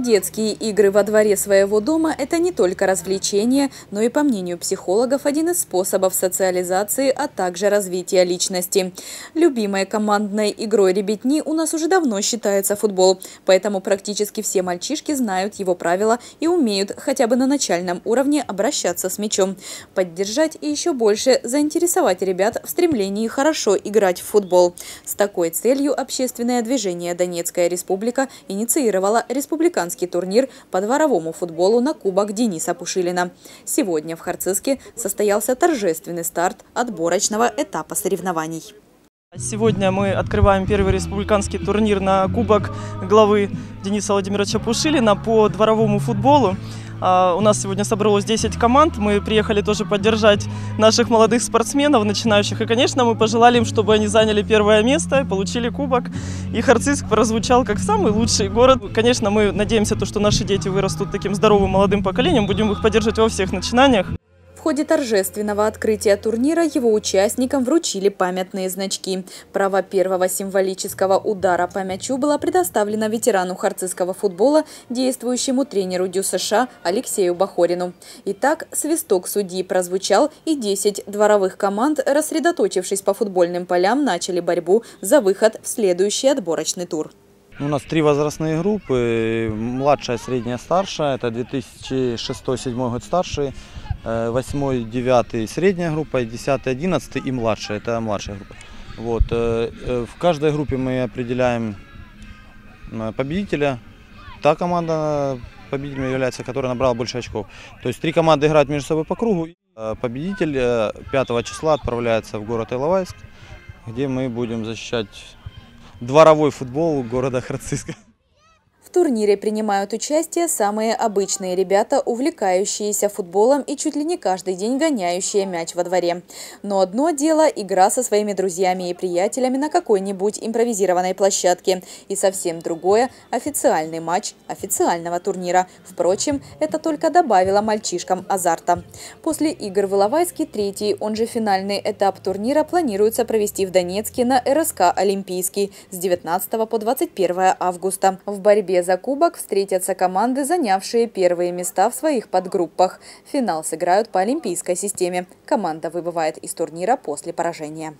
Детские игры во дворе своего дома – это не только развлечение, но и, по мнению психологов, один из способов социализации, а также развития личности. Любимой командной игрой ребятни у нас уже давно считается футбол, поэтому практически все мальчишки знают его правила и умеют хотя бы на начальном уровне обращаться с мячом. Поддержать и еще больше заинтересовать ребят в стремлении хорошо играть в футбол. С такой целью общественное движение «Донецкая республика» инициировало республиканское республиканский турнир по дворовому футболу на Кубок Дениса Пушилина. Сегодня в Харциске состоялся торжественный старт отборочного этапа соревнований. Сегодня мы открываем первый республиканский турнир на Кубок главы Дениса Владимировича Пушилина по дворовому футболу. А, у нас сегодня собралось 10 команд. Мы приехали тоже поддержать наших молодых спортсменов, начинающих. И, конечно, мы пожелали им, чтобы они заняли первое место, получили кубок. И Харциск прозвучал как самый лучший город. Конечно, мы надеемся, то, что наши дети вырастут таким здоровым молодым поколением. Будем их поддерживать во всех начинаниях. Ходе торжественного открытия турнира его участникам вручили памятные значки. Право первого символического удара по мячу было предоставлено ветерану харцизского футбола, действующему тренеру Дю США Алексею Бахорину. Итак, свисток судьи прозвучал, и 10 дворовых команд, рассредоточившись по футбольным полям, начали борьбу за выход в следующий отборочный тур. У нас три возрастные группы, младшая, средняя, старшая, это 2006-2007 год старшие. 8, 9 средняя группа, 10, 11 и младшая, это младшая группа. Вот. Э, э, в каждой группе мы определяем э, победителя. Та команда победителем является, которая набрала больше очков. То есть три команды играют между собой по кругу. Победитель 5 числа отправляется в город Иловайск, где мы будем защищать дворовой футбол города Харциска. Турнире принимают участие самые обычные ребята, увлекающиеся футболом и чуть ли не каждый день гоняющие мяч во дворе. Но одно дело – игра со своими друзьями и приятелями на какой-нибудь импровизированной площадке. И совсем другое – официальный матч официального турнира. Впрочем, это только добавило мальчишкам азарта. После игр в Иловайске третий, он же финальный этап турнира планируется провести в Донецке на РСК «Олимпийский» с 19 по 21 августа. В за кубок встретятся команды, занявшие первые места в своих подгруппах. Финал сыграют по олимпийской системе. Команда выбывает из турнира после поражения.